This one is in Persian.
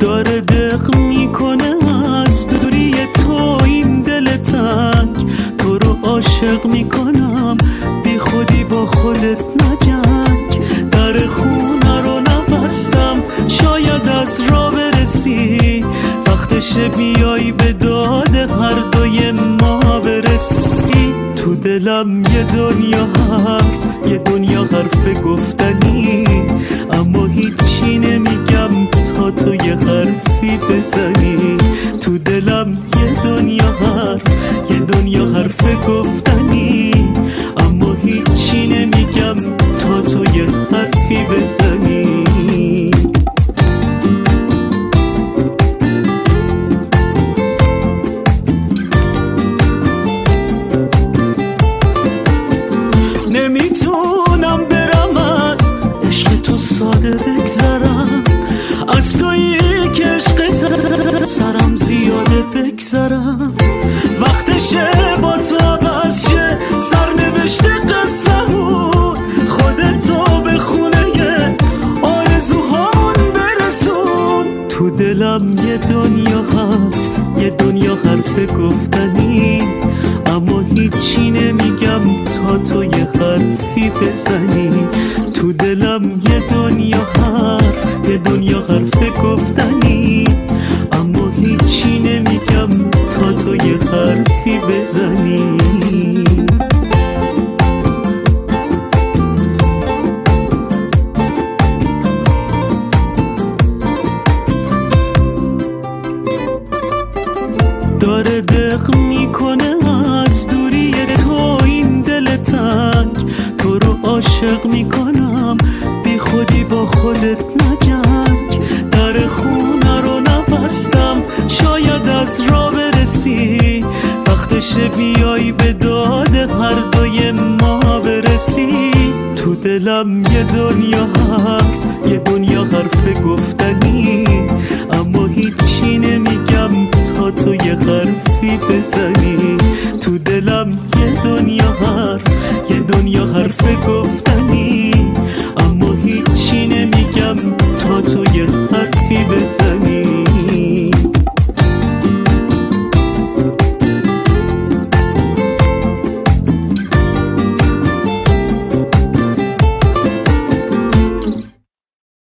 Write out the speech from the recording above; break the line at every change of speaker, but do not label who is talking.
داره دق می‌کنه از دوری تو این دل تنگ. تو رو عاشق می‌کنم بی خودی با خودت نجنگ. در خونه رو نبستم شاید از را برسی. وقتش بیای به داد هر دوی ما برسی. تو دلم یه دنیا حرف یه دنیا حرف گفتنی. اما هیچی نمی بزنی تو دلم یه دنیا حرف یه دنیا حرف گفتنی. اما هیچی نمیگم تا تو یه حرفی بزنی. نمی‌تونم بگذرم وقتشه با تو عوض شه. سرنوشت قصهمون خودتو به خونه آرزوهامون برسون. تو دلم یه دنیا حرف یه دنیا حرف گفتنی. اما هیچی نمیگم تا تو یه حرفی بزنی. تو دلم یه دنیا حرف یه دنیا حرف گفتنی. بزنی. داره دق می‌کنه از دوری تو این دل تو رو عاشق می‌کنم. بی خودی با خودت نجنگ وقتش بیای به داد هر دوی ما برسی. تو دلم یه دنیا حرف یه دنیا حرف گفتنی. اما هیچی نمیگم تا تو یه حرفی بزنی. تو دلم یه دنیا حرف یه دنیا حرف گفت